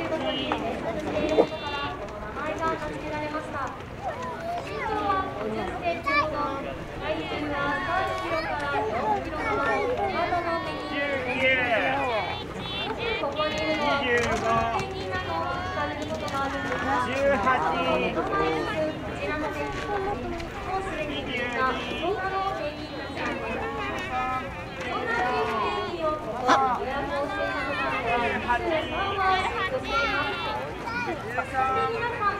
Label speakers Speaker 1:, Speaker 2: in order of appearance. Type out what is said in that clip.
Speaker 1: いうことから名前が名付けられました身長は50センチほど体重は3キロから4キロのペニーここにいるとこのなどを聞かれることがあるんですが18 สวัสดี